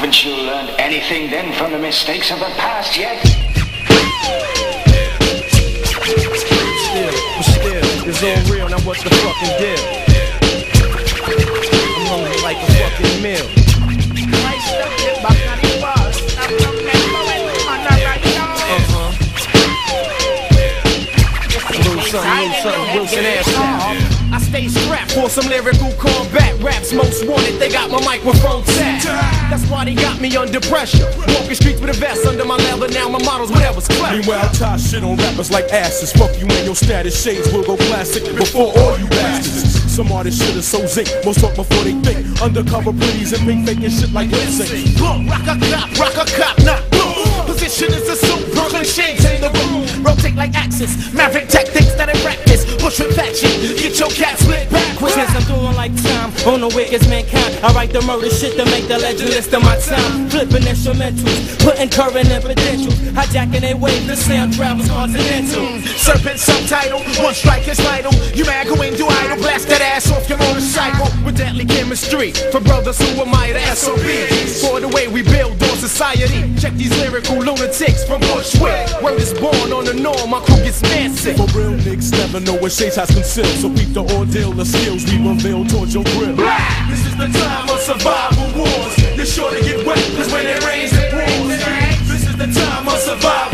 Haven't you learned anything then from the mistakes of the past yet? Still, but still, it's all real, now what's the fucking deal? I'm hungry like a fucking meal. Something, Wilson ass. I stay strapped for some lyrical combat raps. Most wanted, they got my microphone tapped. That's why they got me under pressure. Walking streets with a vest under my leather. Now my models, whatever's clever. Meanwhile, tie shit on rappers like asses. Fuck you and your status Shadez will go classic before all you bastards. Some artists shit is so zinc. Most talk before they think. Undercover please and make faking shit like. Boom, rock a cop, rock a cop, not boom. Position is a suit, Brooklyn Shadez in the room. Rotate like axis, maverick tactics that I practice. Push shit, get your cat split backwards. Since I'm doing like time on the wickedest mankind, I write the murder shit to make the legend list of my time. Flipping instrumentals, putting current and potential, hijacking a wave. The sound travels continental. Serpent subtitle, one strike is vital. You man go into idle, blast that ass off your motorcycle with deadly chemistry. For brothers who admire the SOBs, for the way we build society. Check these lyrical lunatics from Bushwick. Word is born on the norm, my crew gets massive. For real niggas never know what Shadez has concealed. So beat the ordeal, the skills we reveal towards your grill. This is the time of survival wars. You're sure to get wet, cause when it rains, it pours. This is the time of survival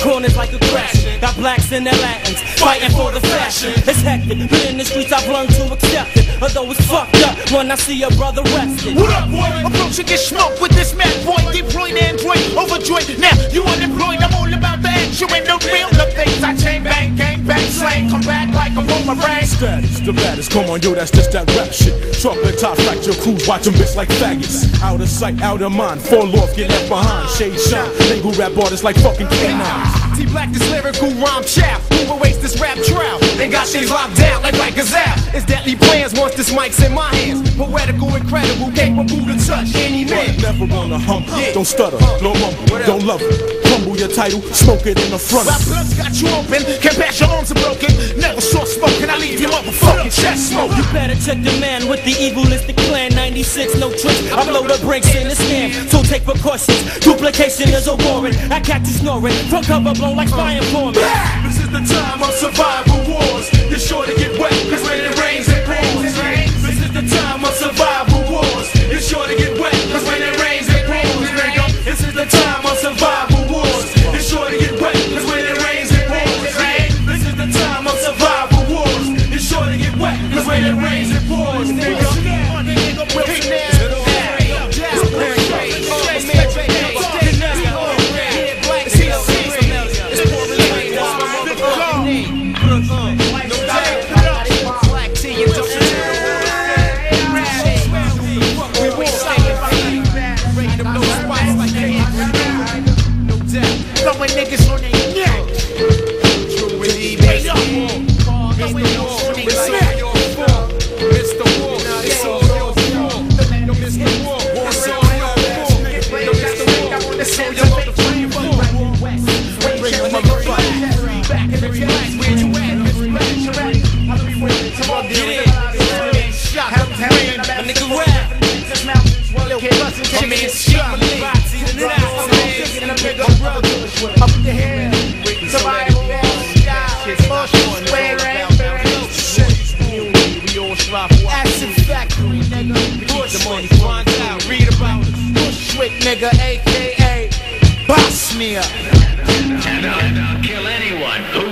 corners like a crash. Got blacks and their Latins fighting for the fashion. It's hectic, but in the streets I've learned to accept it. Although it's fucked up when I see a brother rested. What up, boy? Approach and get smoked with this mad boy. Deployed Android, overjoyed. Now you unemployed. I'm all about the action and the real the Status, the baddest. Come on, yo, that's just that rap shit. Trumpet top, fracture crews, watch them bitch like faggots. Out of sight, out of mind. Fall off, get left behind. Shade shine. Legal rap artists like fucking canines. T Black, this lyrical rhyme chow. Who waste this rap trial? They got things locked down like like gazelle. It's deadly plans once this mic's in my hands. Poetical, incredible, capable to touch any man. Never wanna humble. Don't stutter, no mumble. Don't love it. Humble your title, smoke it in the front. My blood's got you open, can't pass your arms are broken. Never saw smoking, I leave you motherfucking chest smoke. You better check the man with the evilistic plan 96, no tricks. I blow the brakes in the scam, so take precautions. Duplication is a warrant. I catch you snoring from cover blown like fire for me. This is the time of survival wars. You're sure to get wet, cause when it rains, it pours. This is the time of survival wars. You're sure to get wet, cause when it rains, it pours. Nigga. This is the time of survival wars. You're sure to get wet, cause when it rains, it pours. This is the time of survival wars. You're sure to get wet, cause when it rains, it pours. Throwing niggas on their neck. Really, baby. Throwing niggas on nigga, aka I'll kill anyone